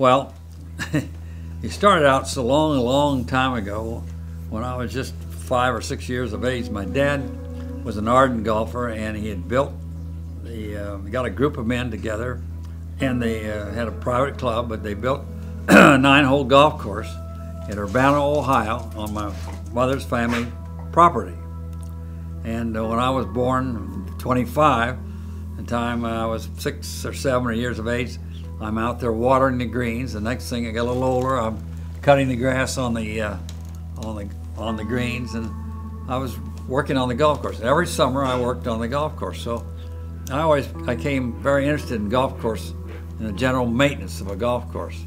Well, it started out so long, long time ago when I was just five or six years of age. My dad was an ardent golfer and he had built, the, uh, got a group of men together and they uh, had a private club, but they built a nine hole golf course in Urbana, Ohio on my mother's family property. And uh, when I was born, 25, the time I was six or seven years of age, I'm out there watering the greens. The next thing I get a little older, I'm cutting the grass on the uh, on the on the greens, and I was working on the golf course. Every summer I worked on the golf course, so I always I came very interested in golf course and the general maintenance of a golf course.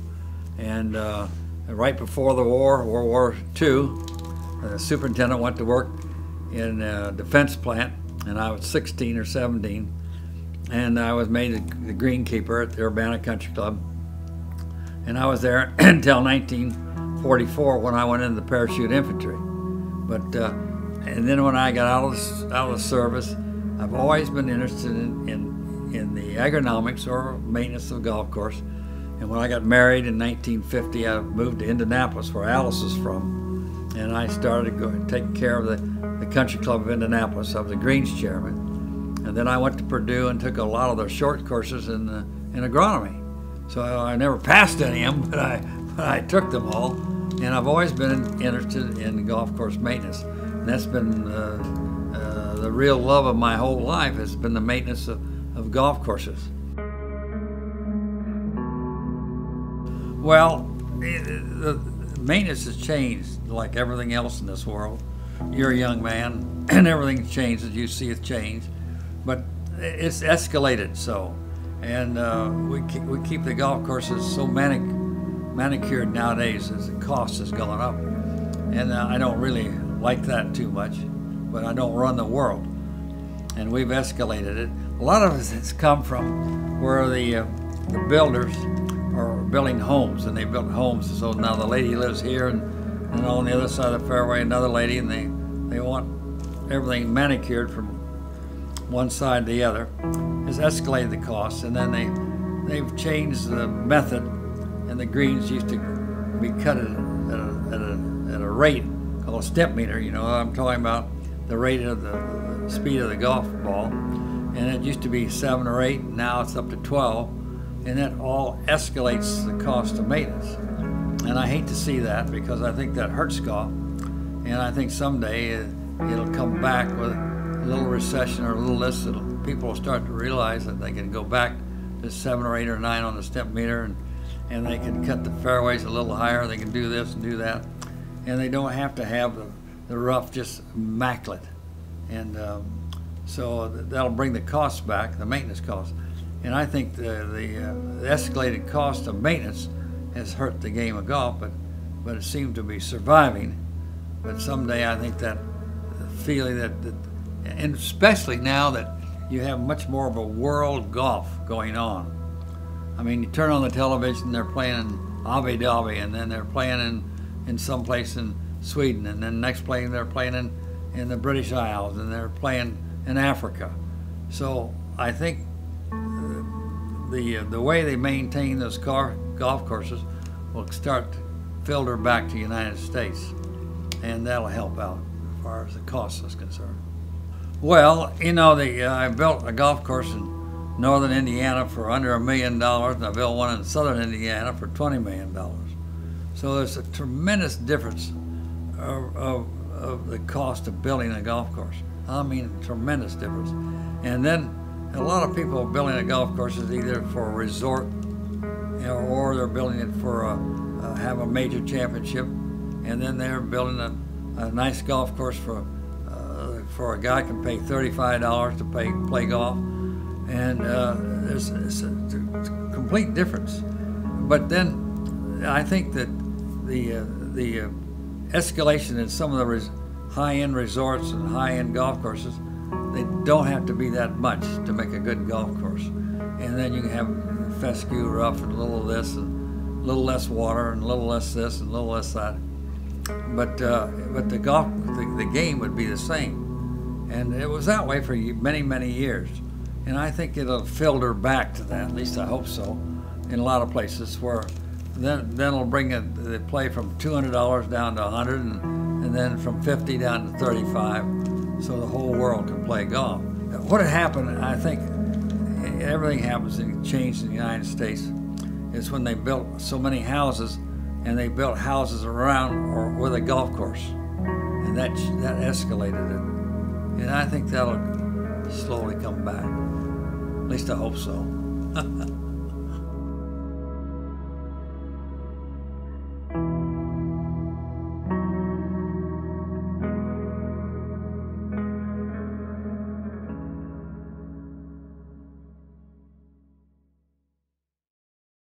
And uh, right before the war, World War II, the superintendent went to work in a defense plant, and I was 16 or 17, and I was made the greenkeeper at the Urbana Country Club. And I was there until 1944 when I went into the parachute infantry. But uh, and then when I got out of out of the service, I've always been interested in, in, in the agronomics or maintenance of golf course. And when I got married in 1950, I moved to Indianapolis, where Alice is from, and I started taking care of the, the Country Club of Indianapolis. I was the Greens chairman. And then I went to Purdue and took a lot of their short courses in, in agronomy. So I, never passed any of them, but I, but I took them all. And I've always been interested in golf course maintenance. And that's been uh, uh, the real love of my whole life has been the maintenance of, of golf courses. Well, the maintenance has changed like everything else in this world. You're a young man, and everything changes. You see it change, but it's escalated so, and uh, we keep, we keep the golf courses so manic, manicured nowadays as the cost has gone up, and uh, I don't really like that too much, but I don't run the world, and we've escalated it. A lot of it has come from where the uh, the builders are building homes, and they built homes. So now the lady lives here, and, and on the other side of the fairway, another lady, and they they want everything manicured from one side the other. Has escalated the costs, and then they they've changed the method, and the greens used to be cut at a, at a, at a, rate called a Stimpmeter. You know, I'm talking about the rate of the, the speed of the golf ball, and it used to be seven or eight. Now it's up to 12 and that all escalates the cost of maintenance. And I hate to see that because I think that hurts golf. And I think someday it, will come back with little recession or a little this. People will start to realize that they can go back to seven or eight or nine on the Stimpmeter and, and they can cut the fairways a little higher. They can do this and do that. And they don't have to have the, the rough just immaculate. And um, so that'll bring the costs back, the maintenance costs. And I think the, the, uh, the, escalated cost of maintenance has hurt the game of golf, but, but it seemed to be surviving. But someday I think that feeling that, that, and especially now that you have much more of a world golf going on. I mean, you turn on the television, they're playing in Abu Dhabi, and then they're playing in, in some place in Sweden, and then next playing they're playing in, in the British Isles, and they're playing in Africa. So I think the uh, the way they maintain those car, golf courses will start to filter back to the United States, and that'll help out as far as the cost is concerned. Well, you know, the uh, I built a golf course in northern Indiana for under a million dollars, and I built one in southern Indiana for twenty million dollars. So there's a tremendous difference of, of, of the cost of building a golf course. I mean, tremendous difference. And then a lot of people are building a golf courses either for a resort, you know, or they're building it for a, uh, have a major championship, and then they're building a, a nice golf course for for a guy can pay thirty-five dollars to play play golf, and uh, it's a, it's a, complete difference. But then I think that the uh, the uh, escalation in some of the res- high-end resorts and high-end golf courses they don't have to be that much to make a good golf course. And then you can have fescue rough and a little of this and a little less water and a little less this and a little less that. But uh, but the golf the, the game would be the same, and it was that way for many many years. And I think it'll filter back to that. At least I hope so. In a lot of places where then then it'll bring it, the play from two hundred dollars down to a hundred, and, and then from fifty down to thirty-five, so the whole world can play golf. What had happened, I think, everything happens and changed in the United States, is when they built so many houses, and they built houses around or with a golf course, and that that escalated it, and I think that'll slowly come back. At least I hope so.